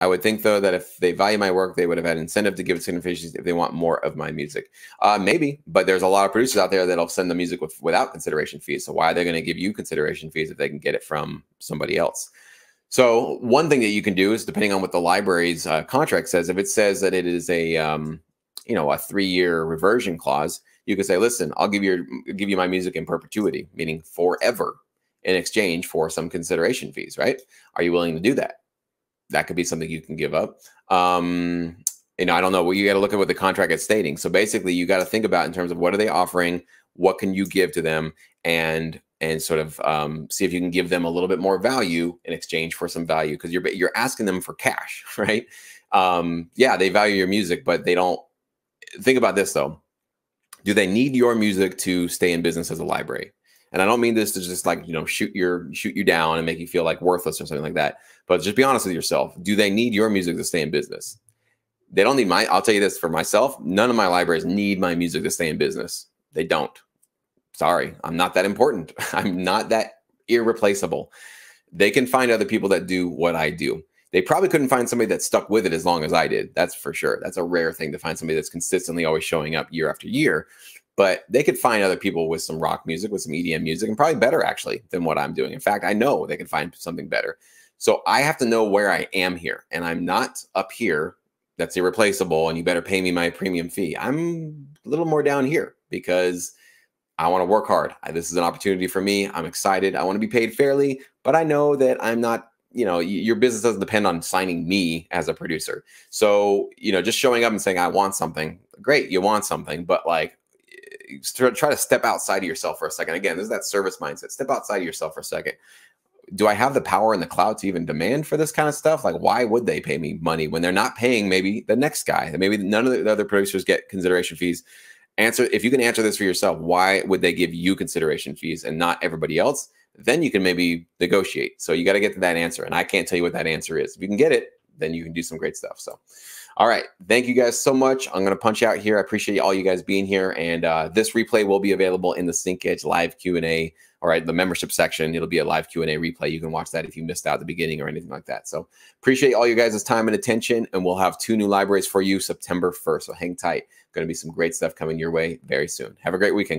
I would think though that if they value my work, they would have had incentive to give consideration fees if they want more of my music. Uh, maybe, but there's a lot of producers out there that'll send the music with, without consideration fees. So why are they going to give you consideration fees if they can get it from somebody else? So one thing that you can do is depending on what the library's uh, contract says, if it says that it is a um, you know a three year reversion clause, you can say, listen, I'll give you give you my music in perpetuity, meaning forever, in exchange for some consideration fees. Right? Are you willing to do that? That could be something you can give up. Um, you know, I don't know. Well, you got to look at what the contract is stating. So basically, you got to think about in terms of what are they offering, what can you give to them, and and sort of um, see if you can give them a little bit more value in exchange for some value because you're you're asking them for cash, right? Um, yeah, they value your music, but they don't. Think about this though. Do they need your music to stay in business as a library? And I don't mean this to just like, you know, shoot your shoot you down and make you feel like worthless or something like that. But just be honest with yourself. Do they need your music to stay in business? They don't need my I'll tell you this for myself, none of my libraries need my music to stay in business. They don't. Sorry, I'm not that important. I'm not that irreplaceable. They can find other people that do what I do. They probably couldn't find somebody that stuck with it as long as I did. That's for sure. That's a rare thing to find somebody that's consistently always showing up year after year but they could find other people with some rock music, with some EDM music, and probably better actually than what I'm doing. In fact, I know they could find something better. So I have to know where I am here, and I'm not up here. That's irreplaceable, and you better pay me my premium fee. I'm a little more down here because I want to work hard. I, this is an opportunity for me. I'm excited. I want to be paid fairly, but I know that I'm not you know your business doesn't depend on signing me as a producer so you know just showing up and saying i want something great you want something but like try to step outside of yourself for a second. Again, this is that service mindset. Step outside of yourself for a second. Do I have the power in the cloud to even demand for this kind of stuff? Like, why would they pay me money when they're not paying maybe the next guy? Maybe none of the other producers get consideration fees. Answer if you can answer this for yourself, why would they give you consideration fees and not everybody else? Then you can maybe negotiate. So you got to get to that answer. And I can't tell you what that answer is. If you can get it, then you can do some great stuff. So all right. Thank you guys so much. I'm going to punch out here. I appreciate all you guys being here. And uh, this replay will be available in the SyncEdge live Q&A. All right, the membership section. It'll be a live Q&A replay. You can watch that if you missed out the beginning or anything like that. So appreciate all you guys' time and attention. And we'll have two new libraries for you September 1st. So hang tight. Going to be some great stuff coming your way very soon. Have a great weekend, guys.